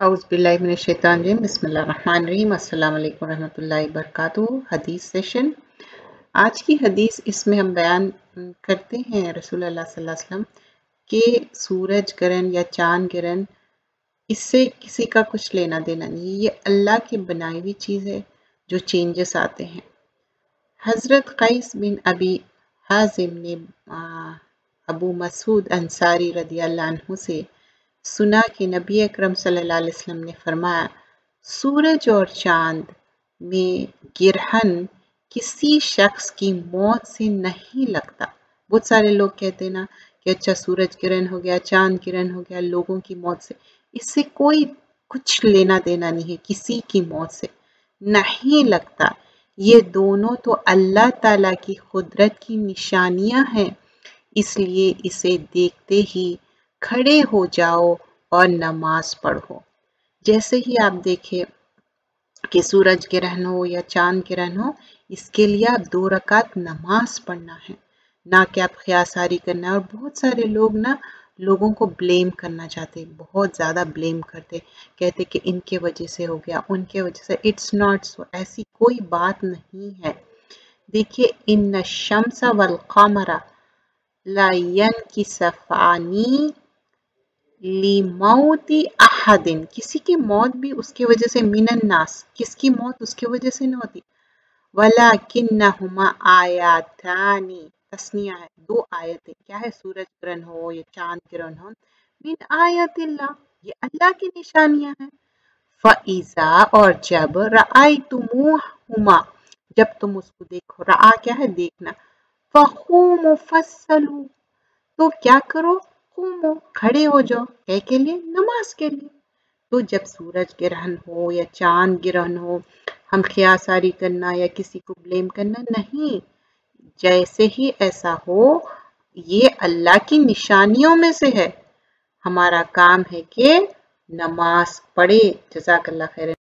बिस्मिल्लाहिर्रहमानिर्रहीम। अस्सलाम वालेकुम रहमतुल्लाहि वबरकातुहू। हदीस सेशन। आज की हदीस, इसमें हम बयान करते हैं रसूल सल्लल्लाहु के सूरज ग्रहण या चाँद ग्रहण इससे किसी का कुछ लेना देना नहीं। ये अल्लाह की बनाई हुई चीज़ है, जो चेंजेस आते हैं। हज़रत कैस बिन अबी हाजिम ने अबू मसूद अंसारी रदी से सुना कि नबी अकरम सल्लल्लाहु अलैहि वसल्लम ने फरमाया, सूरज और चाँद में गिरहन किसी शख्स की मौत से नहीं लगता। बहुत सारे लोग कहते ना कि अच्छा सूरज किरण हो गया, चाँद किरण हो गया, लोगों की मौत से। इससे कोई कुछ लेना देना नहीं है, किसी की मौत से नहीं लगता। ये दोनों तो अल्लाह ताला की कुदरत की निशानियाँ हैं, इसलिए इसे देखते ही खड़े हो जाओ और नमाज़ पढ़ो। जैसे ही आप देखें कि सूरज ग्रहण हो या चाँद ग्रहण हो, इसके लिए आप दो रकात नमाज़ पढ़ना है। ना कि आप ख्यासारी करना है। और बहुत सारे लोग ना लोगों को ब्लेम करना चाहते, बहुत ज़्यादा ब्लेम करते। कहते कि इनके वजह से हो गया, उनके वजह से। इट्स नॉट सो ऐसी कोई बात नहीं है। देखिए इन शमसा वल कमरा लायन की सफ़ानी लिमौती अहदिन। किसी की मौत भी उसकी वजह से मिनन नास किसकी मौत? उसकी वजह से नहीं होती। वला किन्नहुमा आयातानी। तस्निया है। दो आयतें। क्या है? सूरज ग्रहण हो, या चाँद ग्रहण हो। मिन आयतिल्ला ये अल्लाह की निशानियाँ हैं। फ़ईज़ा और जब रआई तुमुहुमा जब तुम उसको देखो। रआ क्या है? देखना। फ़खूम फसलू तो क्या करो? कुमो खड़े हो जाओ क्या के लिए? नमाज़ के लिए। तो जब सूरज ग्रहण हो या चाँद ग्रहण हो, हम ख्यासारी करना या किसी को ब्लेम करना नहीं। जैसे ही ऐसा हो, ये अल्लाह की निशानियों में से है। हमारा काम है कि नमाज़ पढ़े। जजाकल्ला खैर।